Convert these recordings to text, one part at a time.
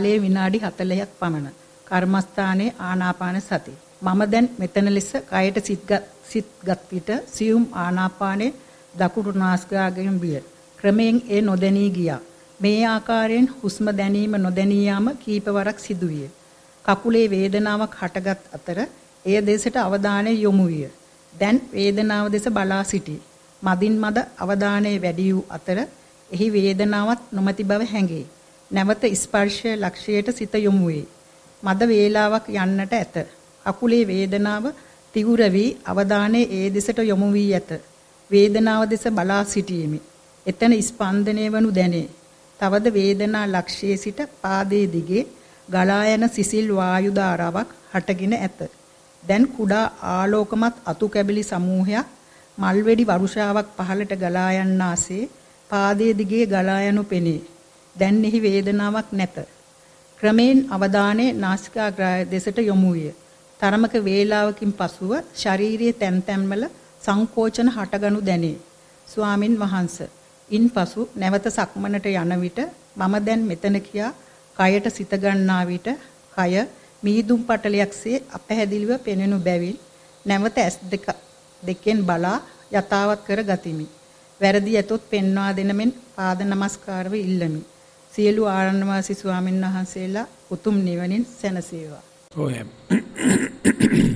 කාලයේ විනාඩි 40ක් පමණ. කර්මස්ථානයේ ආනාපාන සති. මම දැන් මෙතන ලෙස කයට සිත්ගත් විට සියුම් ආනාපානයේ දකුණු නාසිකාගයෙන් බිය. ක්‍රමයෙන් ඒ නොදැනී ගියා. මේ ආකාරයෙන් හුස්ම දැනීම නොදැනී යාම කීපවරක් සිදුවිය. කකුලේ වේදනාවක් හටගත් අතර එය දෙසට අවධානය යොමු විය. දැන් වේදනාව දෙස බලා සිටී. මදින් මද අවධානය වැඩි වූ අතර එහි වේදනාවක් නොමැති බව හැඟේ. නැවත ස්පර්ශය ලක්ෂයට සිත යොමු වේ. මද වේලාවක් යන්නට ඇත. කකුලේ වේදනාව තිගුර වී අවධානය ඒ දෙසට යොමු වී ඇත. වේදනාව දෙස බලා සිටීමේ. එතන ස්පන්දනය වනු දැනේ. තවද වේදනා ලක්ෂයේ සිට පාදයේ දිගේ ගලා යන සිසිල් වායු ධාරාවක් හටගෙන ඇත. දැන් කුඩා ආලෝකමත් අතු කැබලි සමූහයක් මල්වැඩි වරුෂාවක් පහළට ගලා යන්නාසේ පාදයේ දිගේ ගලා යනු පෙනේ. දැන් එහි වේදනාවක් නැත. ක්‍රමෙන් අවධානය නාසිකාග්‍රය දෙසට යොමු විය. තරමක වේලාවකින් පසුව ශාරීරියේ තැන් තැන්වල සංකෝචන හටගනු දැනේ. ස්වාමින් වහන්සේ ඉන්පසු නැවත සක්මනට යන විට මම දැන් මෙතන කියා කයට සිත ගන්නා විට කය මීදුම් පටලයක්සේ අපැහැදිලිව පෙනෙනු බැවින් නැවත ඇස් දෙක දෙකෙන් බලා යථාවත් කර ගතිමි. වැරදි ඇතොත් පෙන්වා දෙන මෙන් පාද නමස්කාරව ඉල්ලමි. සියලු ආරණ්‍යවාසී ස්වාමීන් වහන්සේලා උතුම් නිවනින් සැනසේවා. ඔය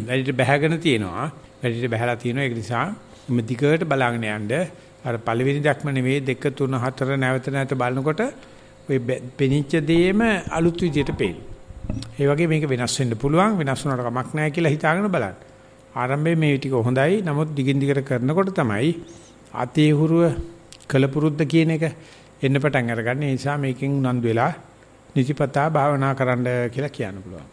වැඩිට බැහැගෙන තියෙනවා. වැඩිට බැහැලා තියෙනවා ඒක නිසා මේ දිගට බලාගෙන යන්න අර පළවෙනි දක්ම නෙවෙයි 2 3 4 නැවත නැවත බලනකොට ඔය පෙනිච්ච දේම අලුත් විදියට පේන. ඒ වගේ මේක වෙනස් වෙන්න පුළුවන් වෙනස් වුණාට කමක් නැහැ කියලා හිතාගෙන බලන්න. ආරම්භයේ මේ ටික හොඳයි. නමුත් දිගින් දිගට කරනකොට තමයි අතේ හුරුව කලපුරුද්ද කියන එක එන්න පටන් අරගන්නේ. ඒ නිසා මේකෙන් උනන්දු වෙලා නිතිපතා භාවනා කරන්න කියලා කියන්න පුළුවන්.